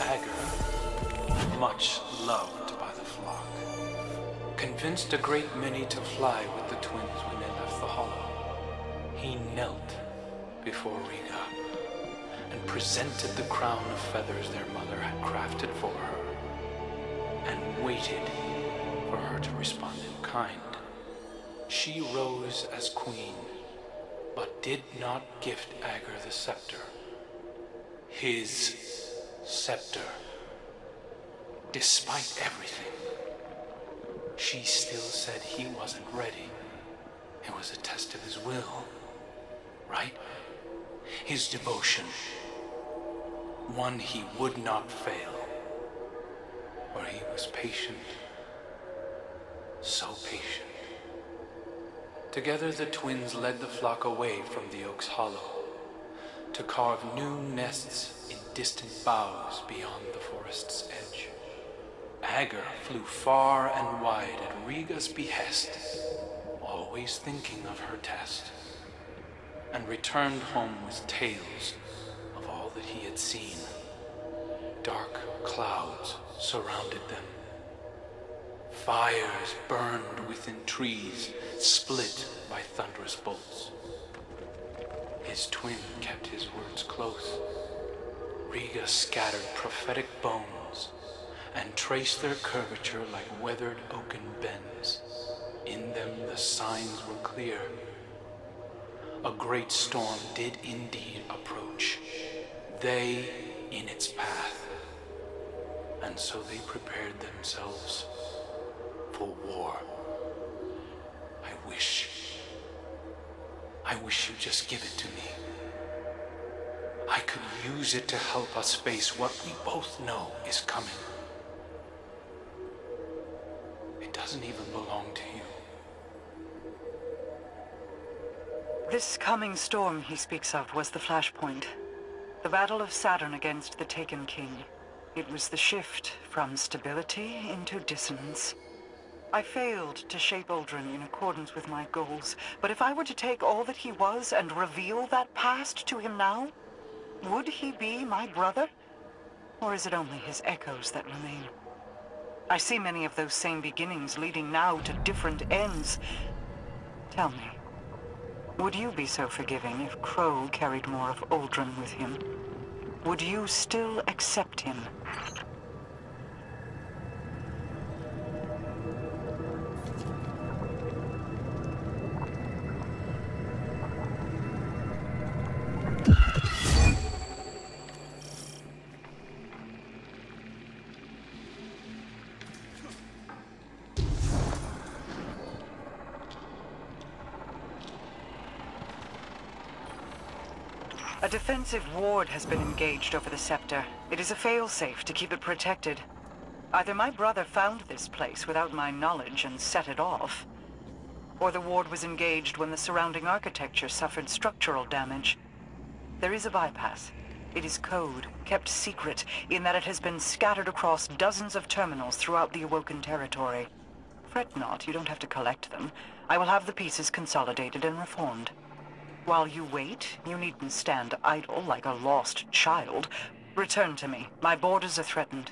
Ager, much loved by the flock, convinced a great many to fly with the twins when they left the hollow. He knelt before Riga and presented the crown of feathers their mother had crafted for her and waited for her to respond in kind. She rose as queen, but did not gift Ager the scepter. His scepter. Despite everything, she still said he wasn't ready. It was a test of his will, right? His devotion. One he would not fail. For he was patient. So patient. Together the twins led the flock away from the oak's hollow to carve new nests in distant boughs beyond the forest's edge. Ager flew far and wide at Riga's behest, always thinking of her test, and returned home with tales of all that he had seen. Dark clouds surrounded them. Fires burned within trees, split by thunderous bolts. His twin kept his words close. Riga scattered prophetic bones and traced their curvature like weathered oaken bends. In them the signs were clear. A great storm did indeed approach, they in its path. And so they prepared themselves for war. I wish. I wish you'd just give it to me. I could use it to help us face what we both know is coming. It doesn't even belong to you. This coming storm he speaks of was the flashpoint. The battle of Saturn against the Taken King. It was the shift from stability into dissonance. I failed to shape Uldren in accordance with my goals, but if I were to take all that he was and reveal that past to him now, would he be my brother? Or is it only his echoes that remain? I see many of those same beginnings leading now to different ends. Tell me, would you be so forgiving if Crow carried more of Uldren with him? Would you still accept him? A defensive ward has been engaged over the scepter. It is a failsafe to keep it protected. Either my brother found this place without my knowledge and set it off, or the ward was engaged when the surrounding architecture suffered structural damage. There is a bypass. It is code, kept secret, in that it has been scattered across dozens of terminals throughout the Awoken territory. Fret not, you don't have to collect them. I will have the pieces consolidated and reformed. While you wait, you needn't stand idle like a lost child. Return to me. My borders are threatened.